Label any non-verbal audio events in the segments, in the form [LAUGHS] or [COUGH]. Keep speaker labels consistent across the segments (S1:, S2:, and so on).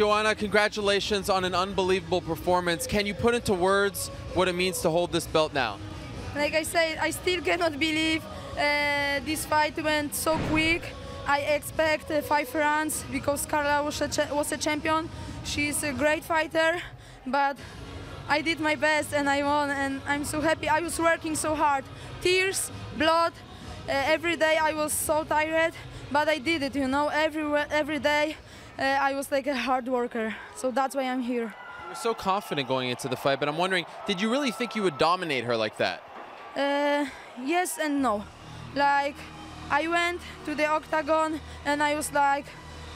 S1: Joanna, congratulations on an unbelievable performance. Can you put into words what it means to hold this belt now?
S2: Like I said, I still cannot believe uh, this fight went so quick. I expect uh, five rounds because Carla was a, was a champion. She's a great fighter, but I did my best and I won, and I'm so happy. I was working so hard, tears, blood. Uh, every day I was so tired, but I did it. You know, every every day uh, I was like a hard worker. So that's why I'm here.
S1: You were so confident going into the fight, but I'm wondering, did you really think you would dominate her like that?
S2: Uh, yes and no. Like, I went to the octagon and I was like,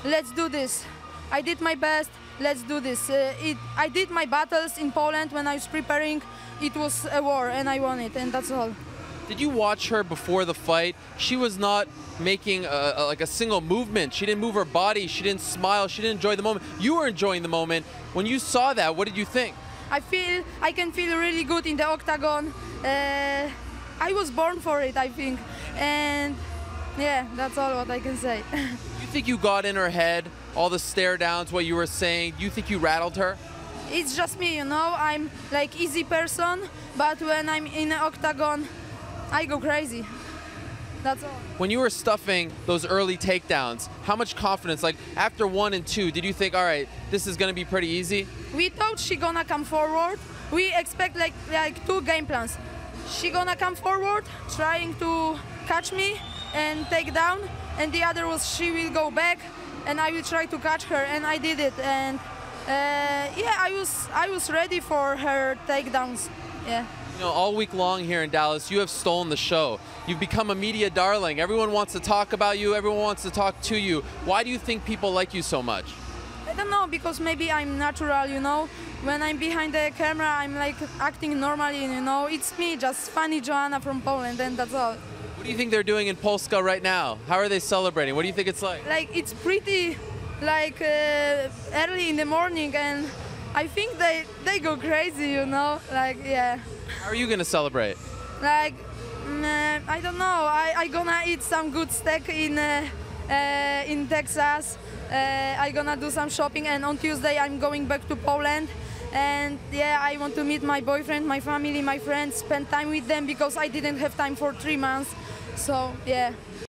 S2: let's do this. I did my best, let's do this. Uh, it, I did my battles in Poland when I was preparing. It was a war and I won it, and that's all.
S1: Did you watch her before the fight? She was not making a, a, like a single movement. She didn't move her body. She didn't smile. She didn't enjoy the moment. You were enjoying the moment. When you saw that, what did you think?
S2: I feel I can feel really good in the octagon. Uh, I was born for it, I think, and yeah, that's all what I can say. [LAUGHS]
S1: you think you got in her head? All the stare downs, what you were saying. Do you think you rattled her?
S2: it's just me, you know. I'm like easy person, but when I'm in the octagon, I go crazy. That's all.
S1: When you were stuffing those early takedowns, how much confidence, like after one and two, did you think, all right, this is going to be pretty easy?
S2: We thought she gonna come forward. We expect like like two game plans. She gonna come forward, trying to catch me and take down, and the other was she will go back, and I will try to catch her, and I did it. And uh, yeah, I was I was ready for her takedowns. Yeah.
S1: You know, all week long here in Dallas, you have stolen the show. You've become a media darling. Everyone wants to talk about you. Everyone wants to talk to you. Why do you think people like you so much?
S2: I don't know because maybe I'm natural, you know. When I'm behind the camera, I'm like acting normally, you know. It's me, just funny Joanna from Poland, and that's all.
S1: What do you think they're doing in Polska right now? How are they celebrating? What do you think it's like?
S2: Like it's pretty, like uh, early in the morning, and I think they they go crazy, you know. Like yeah.
S1: How are you gonna celebrate?
S2: Like mm, I don't know. I I gonna eat some good steak in uh, uh, in Texas. Uh, I gonna do some shopping, and on Tuesday I'm going back to Poland. And yeah, I want to meet my boyfriend, my family, my friends, spend time with them because I didn't have time for three months. So yeah.